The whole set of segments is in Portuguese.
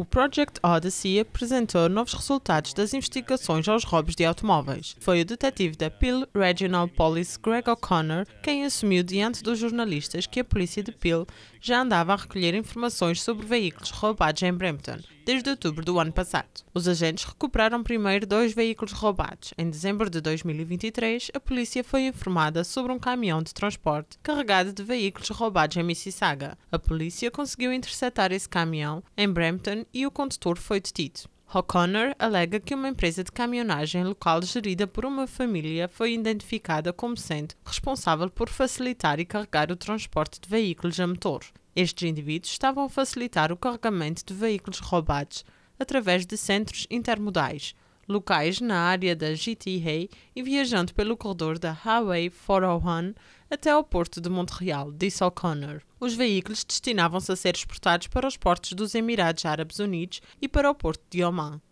O Project Odyssey apresentou novos resultados das investigações aos roubos de automóveis. Foi o detetive da Peel Regional Police Greg O'Connor quem assumiu diante dos jornalistas que a polícia de Peel já andava a recolher informações sobre veículos roubados em Brampton desde outubro do ano passado. Os agentes recuperaram primeiro dois veículos roubados. Em dezembro de 2023, a polícia foi informada sobre um caminhão de transporte carregado de veículos roubados em Mississauga. A polícia conseguiu interceptar esse caminhão em Brampton e o condutor foi detido. O'Connor alega que uma empresa de caminhonagem local gerida por uma família foi identificada como sendo responsável por facilitar e carregar o transporte de veículos a motor. Estes indivíduos estavam a facilitar o carregamento de veículos roubados através de centros intermodais, locais na área da GTA e viajando pelo corredor da Highway 401 até ao porto de Montreal, disse O'Connor. Os veículos destinavam-se a ser exportados para os portos dos Emirados Árabes Unidos e para o porto de Oman.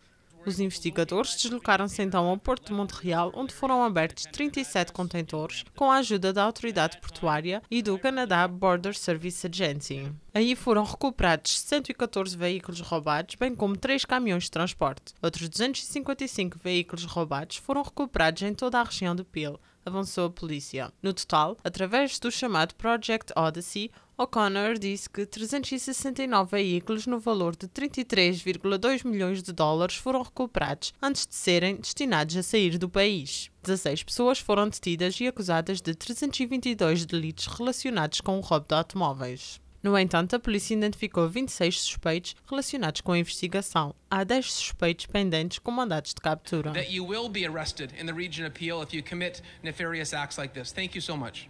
Os investigadores deslocaram-se então ao Porto de Montreal, onde foram abertos 37 contentores com a ajuda da autoridade portuária e do Canadá Border Service Agency. Aí foram recuperados 114 veículos roubados, bem como 3 caminhões de transporte. Outros 255 veículos roubados foram recuperados em toda a região de Peel, avançou a polícia. No total, através do chamado Project Odyssey, O'Connor disse que 369 veículos no valor de 33,2 milhões de dólares foram recuperados antes de serem destinados a sair do país. 16 pessoas foram detidas e acusadas de 322 delitos relacionados com o roubo de automóveis. No entanto, a polícia identificou 26 suspeitos relacionados com a investigação. Há 10 suspeitos pendentes com mandados de captura. That you will be arrested in the region of Peel if you commit nefarious acts like this. Thank you so much.